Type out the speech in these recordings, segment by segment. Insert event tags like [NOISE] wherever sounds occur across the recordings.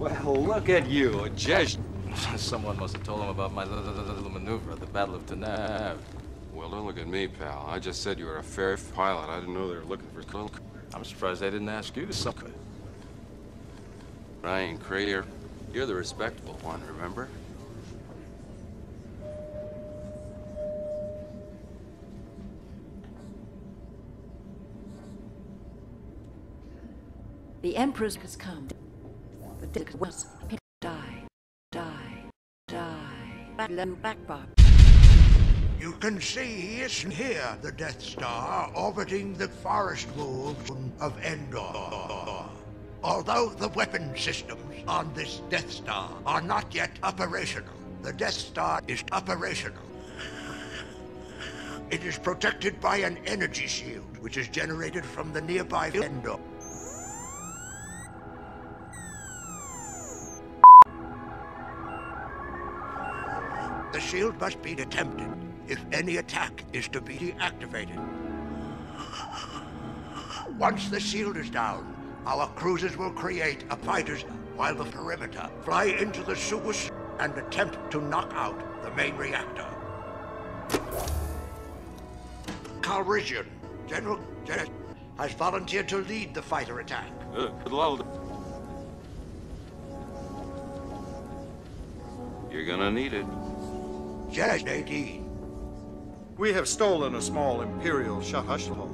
look at you, a Jesuit. [LAUGHS] Someone must have told him about my little maneuver at the Battle of Taanab. Well, don't look at me, pal. I just said you were a fair pilot. I didn't know they were looking for coke. I'm surprised they didn't ask you to suck it. Ryan Crater, you're the respectable one, remember? The Emperor's has come. Dick was die, die, die. Back, back. You can see it's here, the Death Star, orbiting the forest wolves of Endor. Although the weapon systems on this Death Star are not yet operational, the Death Star is operational. It is protected by an energy shield, which is generated from the nearby Endor. The shield must be attempted if any attack is to be deactivated. Once the shield is down, our cruisers will create a fighters while the perimeter fly into the super and attempt to knock out the main reactor. Calrissian, General Janet, has volunteered to lead the fighter attack. Uh. You're gonna need it. Yes, Madine. We have stolen a small Imperial Shahashtal.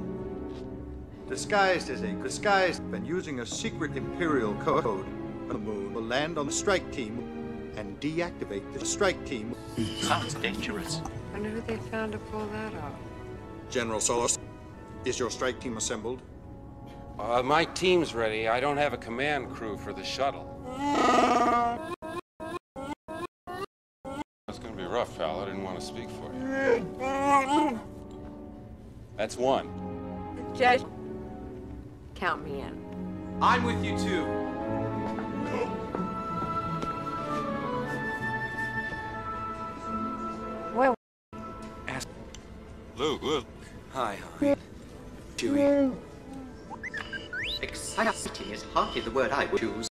Disguised as a disguised and using a secret Imperial code, the moon will land on the strike team and deactivate the strike team. Sounds dangerous. I wonder who they found to pull that off. General Solos, is your strike team assembled? Uh, my team's ready. I don't have a command crew for the shuttle. Rough, pal. I didn't want to speak for you. That's one. Judge, count me in. I'm with you too. Well, Luke, Luke. Hi, honey. Chewie. Exciting is hardly the word I would use.